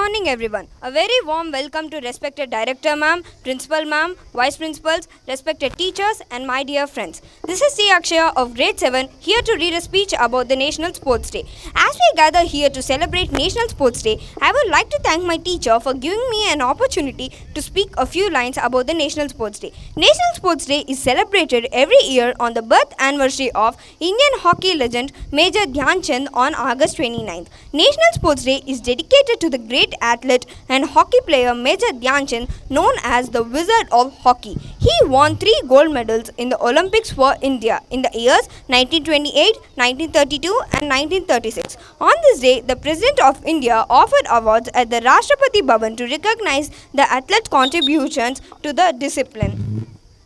morning, everyone. A very warm welcome to respected director, ma'am, principal, ma'am, vice principals, respected teachers, and my dear friends. This is C. Akshaya of grade 7 here to read a speech about the National Sports Day. As we gather here to celebrate National Sports Day, I would like to thank my teacher for giving me an opportunity to speak a few lines about the National Sports Day. National Sports Day is celebrated every year on the birth anniversary of Indian hockey legend Major Dhyan Chand on August 29th. National Sports Day is dedicated to the great athlete and hockey player Major Dhyan Chand, known as the Wizard of Hockey. He won three gold medals in the Olympics for India in the years 1928, 1932, and 1936. On this day, the President of India offered awards at the Rashtrapati Bhavan to recognize the athlete's contributions to the discipline.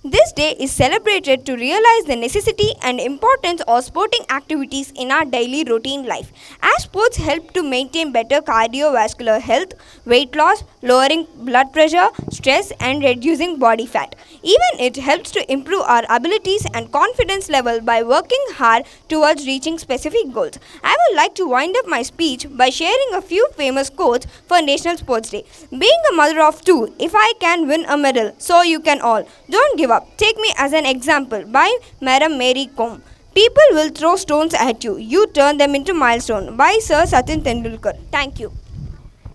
This day is celebrated to realize the necessity and importance of sporting activities in our daily routine life. As sports help to maintain better cardiovascular health, weight loss, lowering blood pressure, stress, and reducing body fat. Even it helps to improve our abilities and confidence level by working hard towards reaching specific goals. I would like to wind up my speech by sharing a few famous quotes for National Sports Day. Being a mother of two, if I can win a medal, so you can all. Don't give up. Take me as an example by Madam Mary Kom. People will throw stones at you. You turn them into milestone. By Sir Sachin Tendulkar. Thank you.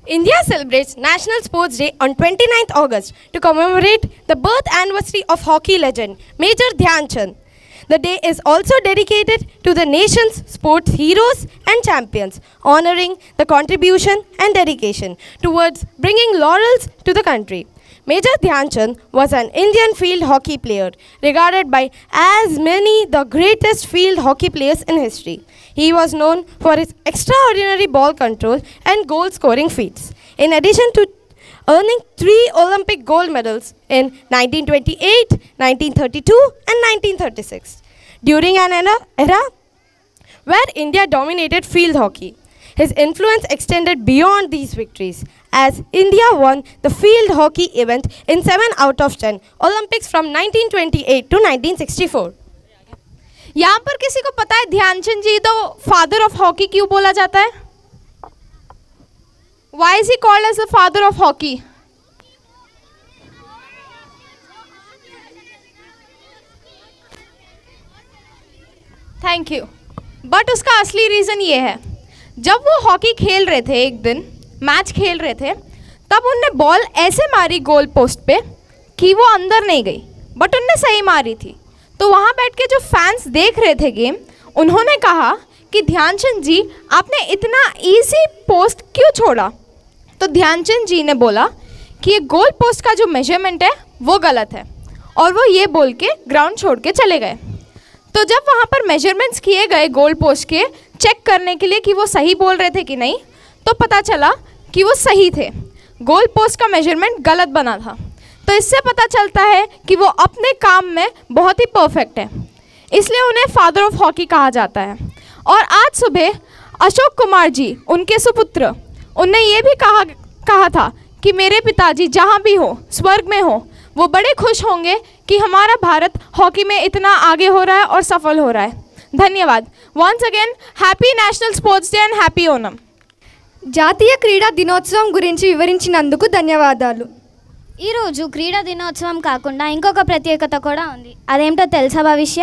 India celebrates National Sports Day on 29th August to commemorate the birth anniversary of hockey legend Major Dhyan Chand. The day is also dedicated to the nation's sports heroes and champions, honoring the contribution and dedication towards bringing laurels to the country. Major Dhyan Chand was an Indian field hockey player, regarded by as many the greatest field hockey players in history. He was known for his extraordinary ball control and goal scoring feats. In addition to earning three Olympic gold medals in 1928, 1932, and 1936. During an era, era where India dominated field hockey, his influence extended beyond these victories as India won the field hockey event in 7 out of 10 Olympics from 1928 to 1964. यहाँ पर किसी को पता है ध्यानचंद जी तो father of hockey क्यों बोला जाता है why is he called as the father of hockey thank you but उसका असली रीज़न ये है जब वो हॉकी खेल रहे थे एक दिन, मैच खेल रहे थे, तब उनने बॉल ऐसे मारी गोल पोस्ट पे कि वो अंदर नहीं गई बट उनने सही मारी थी। तो वहाँ बैठ के जो फैंस देख रहे थे गेम उन्होंने कहा कि, ध्यानचंद जी, आपने इतना इजी पोस्ट क्यों छोड़ा? तो ध्यानचंद जी ने बोला कि, ये गोल पोस्ट का जो मेज़रमेंट है, वो गलत है। और वो ये बोल के ग्राउंड छोड़ के चले गए। तो जब वहाँ पर मेजरमेंट्स किए गए गोल पोस्ट के चेक करने के लिए कि वो सही बोल रहे थे कि नहीं तो पता चला कि वो सही थे। गोल पोस्ट का मेज़रमेंट गलत बना था। तो इससे पता चलता है कि वो अपने काम में बहुत ही परफेक्ट है। इसलिए उन्हें फादर ऑफ़ हॉकी कहा जाता है। और आज सुबह अशोक कुमार जी, उनके सुपुत्र उनने ये भी कहा कहा था कि मेरे पिताजी जहाँ भी हो, स्वर्ग में हो वो बड़े खुश होंगे कि हमारा भारत हॉकी में इतना आगे हो रहा है और सफल हो रहा है धन्यवाद once again happy national sports day and happy Onam జాతీయ క్రీడా దినోత్సవం గురించి వివరించినందుకు ధన్యవాదాలు ఈరోజు క్రీడా దినోత్సవం కాకుండా ఇంకొక ప్రత్యేకత కూడా ఉంది అదేంటో తెలుసా భవిష్య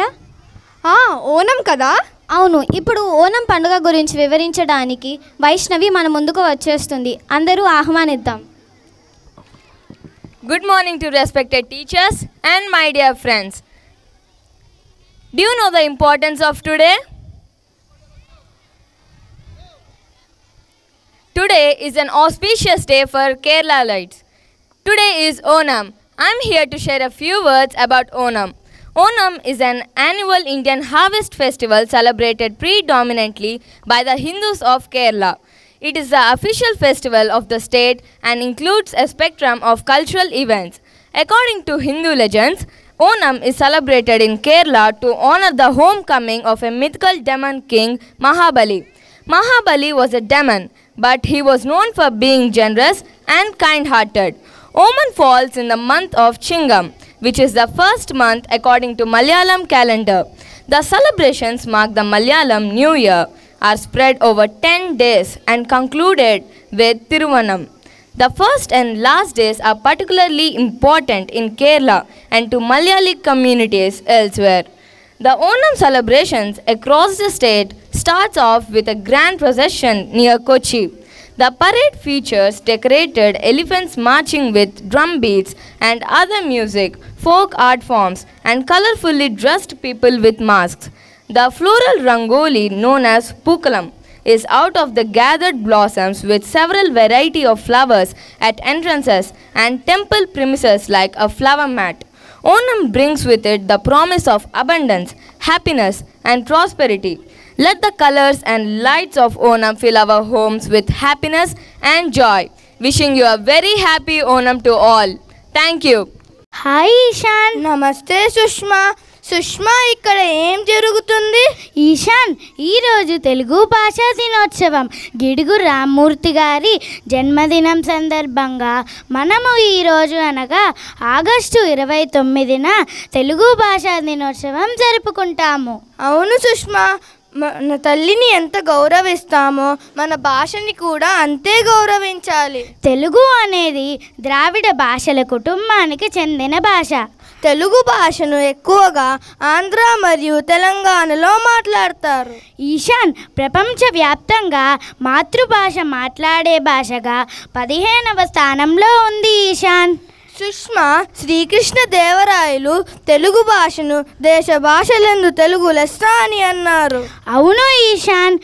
ఆ, ఓనం కదా అవును ఇప్పుడు ఓనం పండుగ గురించి వివరించడానికి వైష్ణవి మన ముందుకు వచ్చేస్తుంది అందరూ ఆహ్వానిద్దాం Good morning to respected teachers and my dear friends. Do you know the importance of today? Today is an auspicious day for Keralites. Today is Onam. I'm here to share a few words about Onam. Onam is an annual Indian harvest festival celebrated predominantly by the Hindus of Kerala. It is the official festival of the state and includes a spectrum of cultural events. According to Hindu legends, Onam is celebrated in Kerala to honor the homecoming of a mythical demon king Mahabali. Mahabali was a demon, but he was known for being generous and kind hearted. Onam falls in the month of Chingam, which is the first month according to Malayalam calendar. The celebrations mark the Malayalam New Year, are spread over 10 days and concluded with Thiruvonam. The first and last days are particularly important in Kerala and to Malayali communities elsewhere. The Onam celebrations across the state starts off with a grand procession near Kochi. The parade features decorated elephants marching with drum beats and other music, folk art forms, and colorfully dressed people with masks. The floral rangoli known as pookalam is out of the gathered blossoms with several variety of flowers at entrances and temple premises like a flower mat. Onam brings with it the promise of abundance, happiness and prosperity. Let the colors and lights of Onam fill our homes with happiness and joy. Wishing you a very happy Onam to all. Thank you. Hi, Ishan Namaste, Sushma. Sushma, ఇక్కడ ఏం జరుగుతుంది ఈశాన్ ఈరోజు తెలుగు భాషా దినోత్సవం. గిడుగు రామ్మూర్తి గారి జన్మదినం సందర్భంగా మనము ఈరోజు అనగా ఆగస్టు ఇరవై తొమ్మిదిన తెలుగు భాషా దినోత్సవం జరుపుకుంటాము. అవును సుష్మా మన తల్లిని ఎంత గౌరవిస్తామో మన భాషని కూడా అంతే గౌరవించాలి. తెలుగు అనేది ద్రావిడ భాషల కుటుంబానికి చెందిన భాష. తెలుగు భాషను ఎక్కువగా ఆంధ్ర మరియు తెలంగాణలో మాట్లాడతారు. ఈశాన్ ప్రపంచవ్యాప్తంగా మాతృభాష మాట్లాడే భాషగా పదిహేనవ స్థానంలో ఉంది ఈశాన్. సుష్మా శ్రీకృష్ణ దేవరాయలు తెలుగు భాషను దేశ భాషలందు తెలుగు లెస్స అని అన్నారు. అవును ఈశాన్.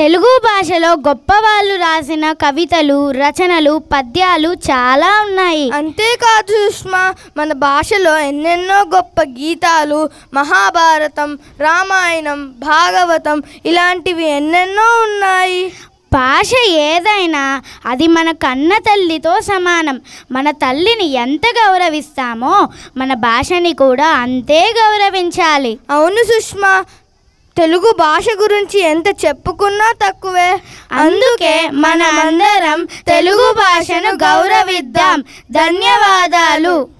తెలుగు భాషలో గొప్ప వాళ్ళు రాసిన కవితలు రచనలు పద్యాలు చాలా ఉన్నాయి. అంతేకాదు సుష్మా మన భాషలో ఎన్నెన్నో గొప్ప గీతాలు మహాభారతం రామాయణం భాగవతం ఇలాంటివి ఎన్నెన్నో ఉన్నాయి. భాష ఏదైనా అది మన కన్న తల్లితో సమానం. మన తల్లిని ఎంత గౌరవిస్తామో మన భాషని కూడా అంతే గౌరవించాలి. అవును సుష్మా తెలుగు భాష గురించి ఎంత చెప్పుకున్నా తక్కువే. అందుకే మనమందరం తెలుగు భాషను గౌరవిద్దాం. ధన్యవాదాలు.